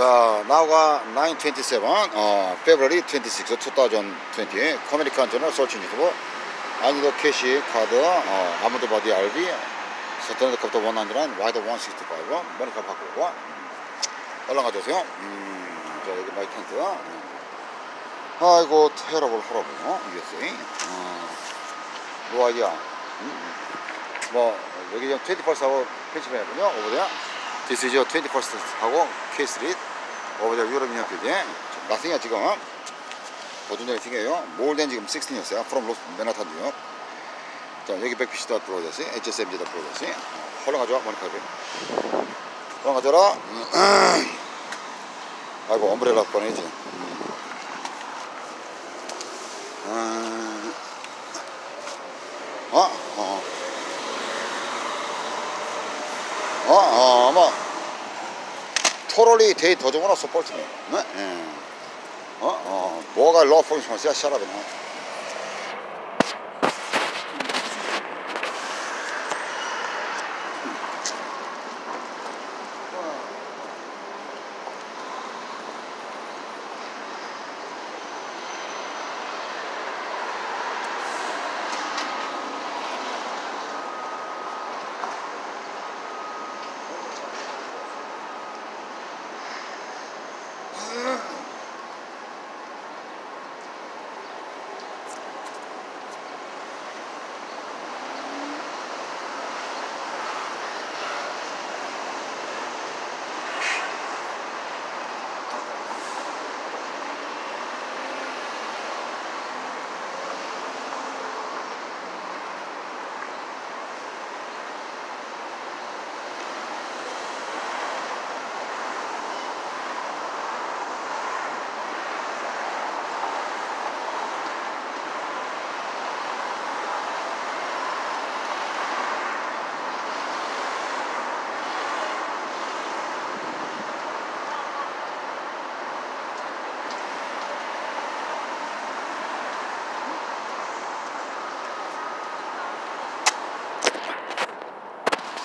자, 나우가 927, 어, February 26, 2020, 코메리칸 저널 서치 유튜브, 아니도 캐시 카드, 어, 아무도 바디 RV, 서턴드 컵도 199, 와이드 165, 머니카 바꾸고, 올라가 주세요. 음, 자, 여기 마이 텐트. 음. 아이고, 테러블 허러블, 어, USA. 어, 노 아이디어. 음, 뭐, 여기 21하고 펜시베니아군요, 오버데야. This is your 21st 하고 K-스트리트 over there 유럽인형 빌딩 나승이야 지금 보존전이 튀겨요. 몰된 지금 16이었어요. From 로스 맨하탄 뉴욕. 자 여기 백피시다 프로데스 HSMG다 프로데스 헐렁가져와 모니카비 헐렁가져라 아이고 엄브렐라 꺼내지. 음. 어? 어. 어, 어, 뭐, 토롤리 데이 도저구나 소폴트네. 네? 예. 어, 어, 뭐가 로 포인트야, 샤라비나.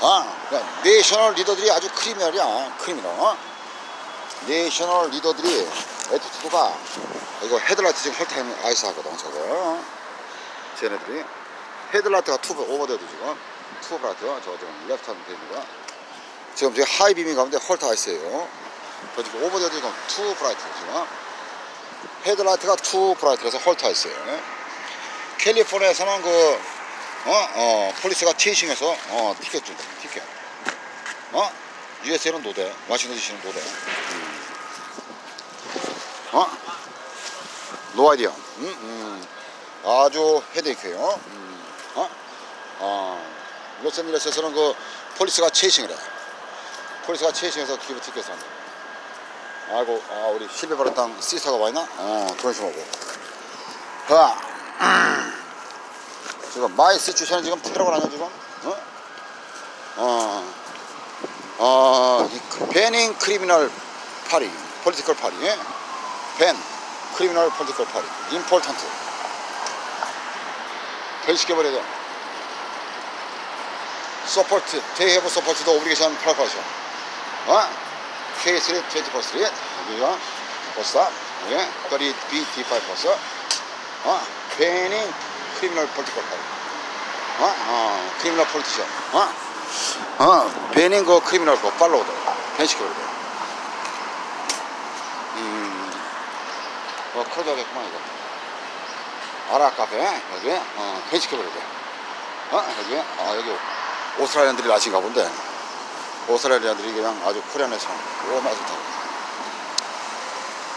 아, 그러니까 national leader들이 아주 criminal이야, criminal. 어? national leader들이 attitude가 이거 헤드라이트 지금 hurt my eyes 하거든, 저거. 어? 쟤네들이. 헤드라이트가 too 오버데드 지금. too bright, 저 지금 left 하면 되는 거야. 지금 지금 하이빔이 가운데 hurt eyes예요. 저 지금 오버데드 지금 too bright 지금. 헤드라이트가 too bright라서 hurt eyes예요. 캘리포니아에서는 그 어, 어, police가 chasing해서, 어, 티켓 준다, 티켓. 어? USA는 노대, 와싱턴 DC는 노대. 음. 어? no idea. 음, 음. 아주 헤드에이크예요 음. 어? 어, 로스앤젤레스에서는 그 police가 chasing을 해. police가 chasing해서 give ticket을 한다. 아이고, 아, 우리 실베바르 땅 sister가 와 있나? 어, 그런 식으로 음. 지금 마이 시츄에이션은 지금 테러가 나냐 지금? 어? 어, 어, 이 베닝 크리미널 파리, 폴리티컬 파리, 예? 벤 크리미널 폴리티컬 파리, 임폴턴트. 변시켜버려야 돼. 서포트, 데이해브 서포트도 오브리게이션 프라파션. 어? K3 24 스트리트, 여기가 버스다. 여기 30B D5 버스. 어? 베닝 폴티컬 파리. 어? 어, 크리미널 폴티션. 어? 어, 그 크리미널 그 팔로우드. 벤시켜버려 돼. 음, 어, 커져야겠구만, 이거. 아라 카페, 여기, 어, 벤시켜버려 돼. 어, 여기, 어, 여기 오스트라리안들이 나신가 본데. 오스트라리안들이 그냥 아주 코리안에서 너무 아주.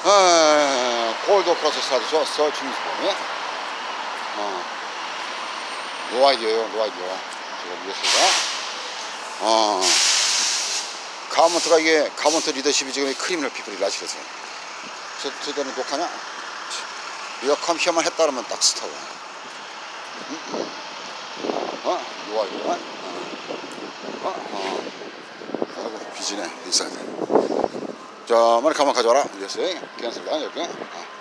어, 골드 프로세스 하죠. 서치 뉴스본이. 어. 노 아이디어요, 노 아이디어. 지금 뉴스가. 어, 가먼트가 이게, 가먼트 리더십이 지금 크리미널 피플이 라시겠어요. 저, 저대로 녹하냐? 이거 컴시험을 했다 그러면 딱 스타워. 응? 어? 노 아이디어. 어? 어? 어. 아이고, 비지네, 인사이드. 자, 머리 가만 가져와라. 이랬어요. 괜찮습니다. 어.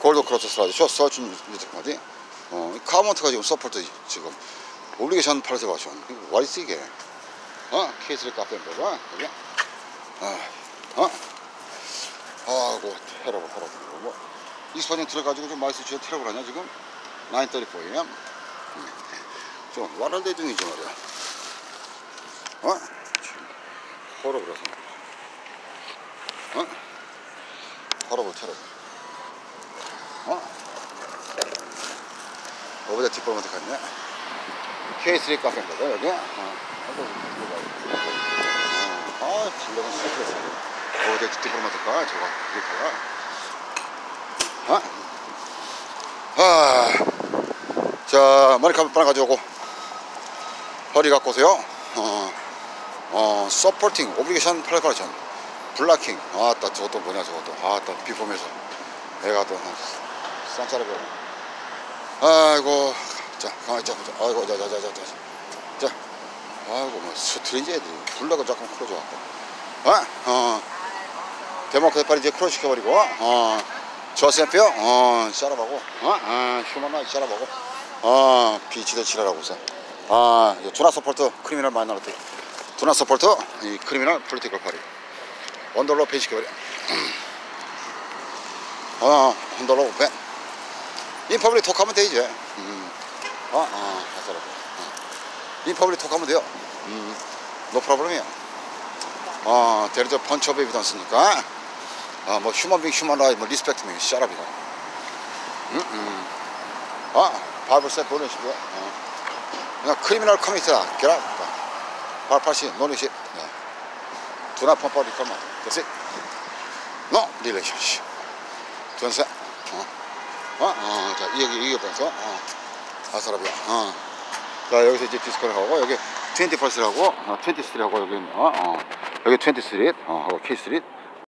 골드 크로스 라디쇼 서치 뉴스까지. 어, 카운트가 지금 서포트 지금 오블리게이션 파르세바션 와 있어 이게? 어 케이스를 카페 보자 여기 어, 어? 아이고 테러블 테러블. 뭐 익스퍼전 들어가지고 좀 마이스 주에 테러블 하냐 지금? 934am 좀 와랄대 중이지 말이야. 어? 해서. 어? 테러블 테러블 어? 어버자 뒷부분한테 갔네 K3 카페인가 여기? 어. 어. 아 달려간 스트레스 어버자 뒷부분한테 가 저거 이렇게 가 어? 아, 자 머리카락 하나 가져오고. 허리 갖고 오세요. 어, 어, 서포팅 오브리게이션 프레퍼레이션 블라킹. 아따 저것도 뭐냐 저것도. 아따 비폼에서 애가 또 쌍짜리 별 아이고 자 가만히 있자 보자 아이고 자자자 자 자. 자, 자. 아이고 뭐 스트레인지 애들이 불나고 잠깐 풀어줘갖고 어? 어. 대마크 대파리 이제 크로 시켜버리고 어? 저센뼈 어? 샤라바고 어? 어 휴먼라이 샤라바고. 어 비치도 치라라고 우선 아 두나 서포트 크리미널 마이너리티. 두나 서포트 이 크리미널 폴리티컬 파리. 원돌로 배 시켜버려. 어 원돌로 배 인퍼블릭 톡하면 돼 이제. 음. 어? 어 아싸라 어. 인퍼블릭 톡하면 돼요 음. 노 프로블럼이야 어 대리저 펀치 오브 에비던스니까 아, 뭐 휴먼 빙 휴먼 라이 뭐 리스펙트 미 샤랍이다. 음, 음. 아, 바이블 셋 보내시고요. 어. 그냥 크리미널 커미트다. 게라. 발파시 노리시. 네. 두나 펌퍼 리커먼. 됐지? 노 릴레이션십. 전세. 어. 어, 어, 자, 여기 이겨면서 어. 아사라비아. 어. 자, 여기서 이제 디스코를 하고 여기 20퍼스라고 어, 20스트리트하고 여기 있는 어, 어. 여기 20스트리트 어, 하고 K 스트리트